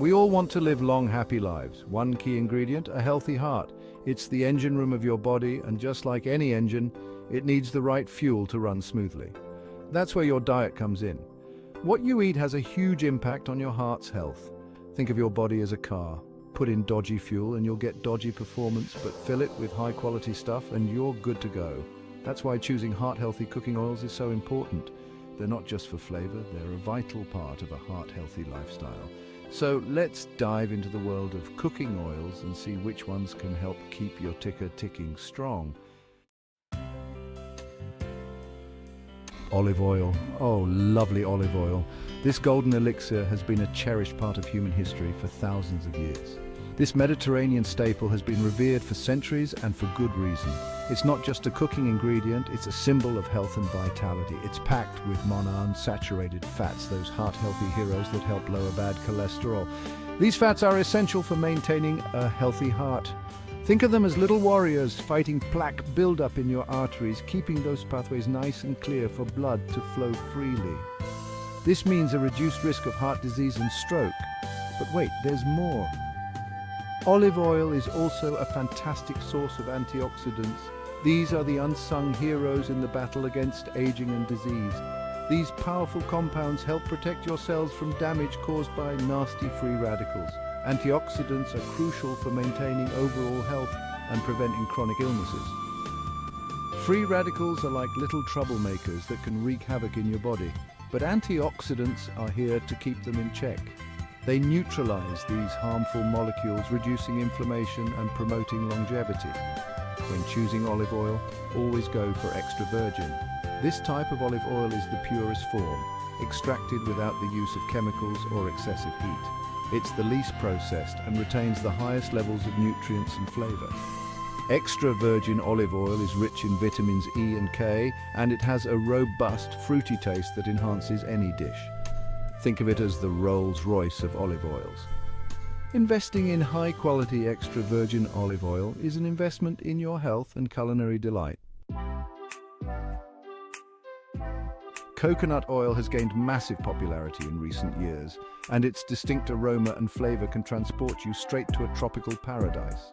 We all want to live long, happy lives. One key ingredient, a healthy heart. It's the engine room of your body, and just like any engine, it needs the right fuel to run smoothly. That's where your diet comes in. What you eat has a huge impact on your heart's health. Think of your body as a car. Put in dodgy fuel and you'll get dodgy performance, but fill it with high-quality stuff and you're good to go. That's why choosing heart-healthy cooking oils is so important. They're not just for flavor, they're a vital part of a heart-healthy lifestyle. So let's dive into the world of cooking oils and see which ones can help keep your ticker ticking strong. Olive oil. Oh, lovely olive oil. This golden elixir has been a cherished part of human history for thousands of years. This Mediterranean staple has been revered for centuries and for good reason. It's not just a cooking ingredient, it's a symbol of health and vitality. It's packed with monounsaturated fats, those heart-healthy heroes that help lower bad cholesterol. These fats are essential for maintaining a healthy heart. Think of them as little warriors fighting plaque buildup in your arteries, keeping those pathways nice and clear for blood to flow freely. This means a reduced risk of heart disease and stroke. But wait, there's more. Olive oil is also a fantastic source of antioxidants. These are the unsung heroes in the battle against aging and disease. These powerful compounds help protect your cells from damage caused by nasty free radicals. Antioxidants are crucial for maintaining overall health and preventing chronic illnesses. Free radicals are like little troublemakers that can wreak havoc in your body, but antioxidants are here to keep them in check. They neutralize these harmful molecules, reducing inflammation and promoting longevity. When choosing olive oil, always go for extra virgin. This type of olive oil is the purest form, extracted without the use of chemicals or excessive heat. It's the least processed and retains the highest levels of nutrients and flavour. Extra virgin olive oil is rich in vitamins E and K, and it has a robust, fruity taste that enhances any dish. Think of it as the Rolls-Royce of olive oils. Investing in high-quality extra virgin olive oil is an investment in your health and culinary delight. Coconut oil has gained massive popularity in recent years, and its distinct aroma and flavor can transport you straight to a tropical paradise.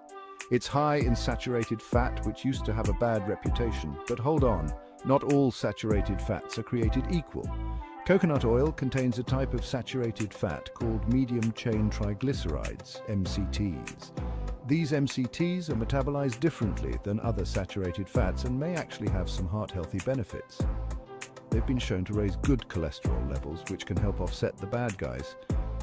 It's high in saturated fat, which used to have a bad reputation. But hold on, not all saturated fats are created equal. Coconut oil contains a type of saturated fat called medium-chain triglycerides, MCTs. These MCTs are metabolized differently than other saturated fats and may actually have some heart-healthy benefits. They've been shown to raise good cholesterol levels, which can help offset the bad guys.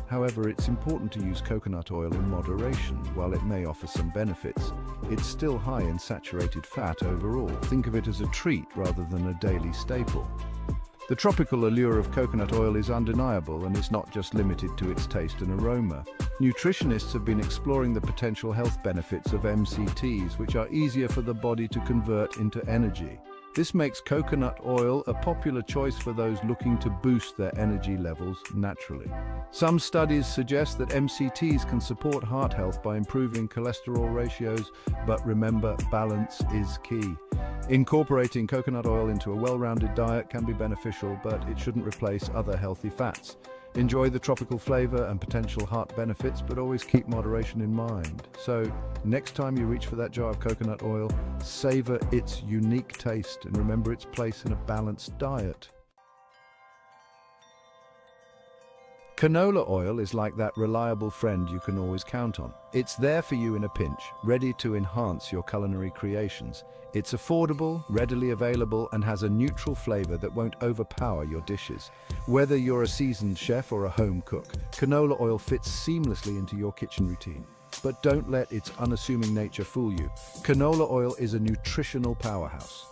However, it's important to use coconut oil in moderation. While it may offer some benefits, it's still high in saturated fat overall. Think of it as a treat rather than a daily staple. The tropical allure of coconut oil is undeniable and is not just limited to its taste and aroma. Nutritionists have been exploring the potential health benefits of MCTs, which are easier for the body to convert into energy. This makes coconut oil a popular choice for those looking to boost their energy levels naturally. Some studies suggest that MCTs can support heart health by improving cholesterol ratios, but remember, balance is key. Incorporating coconut oil into a well-rounded diet can be beneficial, but it shouldn't replace other healthy fats. Enjoy the tropical flavor and potential heart benefits, but always keep moderation in mind. So, next time you reach for that jar of coconut oil, savor its unique taste and remember its place in a balanced diet. Canola oil is like that reliable friend you can always count on. It's there for you in a pinch, ready to enhance your culinary creations. It's affordable, readily available, and has a neutral flavor that won't overpower your dishes. Whether you're a seasoned chef or a home cook, canola oil fits seamlessly into your kitchen routine. But don't let its unassuming nature fool you. Canola oil is a nutritional powerhouse.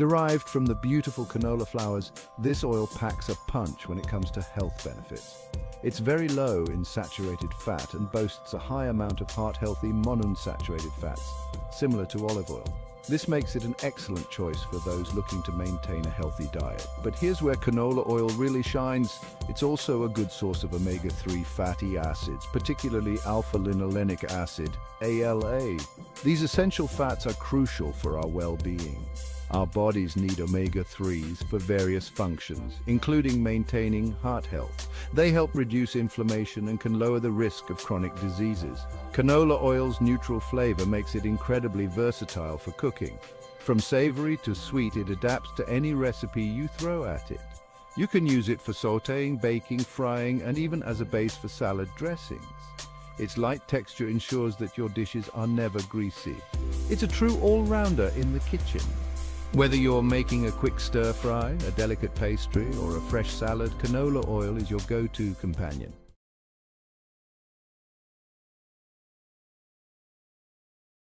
Derived from the beautiful canola flowers, this oil packs a punch when it comes to health benefits. It's very low in saturated fat and boasts a high amount of heart-healthy monounsaturated fats, similar to olive oil. This makes it an excellent choice for those looking to maintain a healthy diet. But here's where canola oil really shines. It's also a good source of omega-3 fatty acids, particularly alpha-linolenic acid, ALA. These essential fats are crucial for our well-being. Our bodies need omega-3s for various functions, including maintaining heart health. They help reduce inflammation and can lower the risk of chronic diseases. Canola oil's neutral flavor makes it incredibly versatile for cooking. From savory to sweet, it adapts to any recipe you throw at it. You can use it for sautéing, baking, frying, and even as a base for salad dressings. Its light texture ensures that your dishes are never greasy. It's a true all-rounder in the kitchen. Whether you're making a quick stir-fry, a delicate pastry, or a fresh salad, canola oil is your go-to companion.